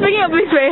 picking up this way.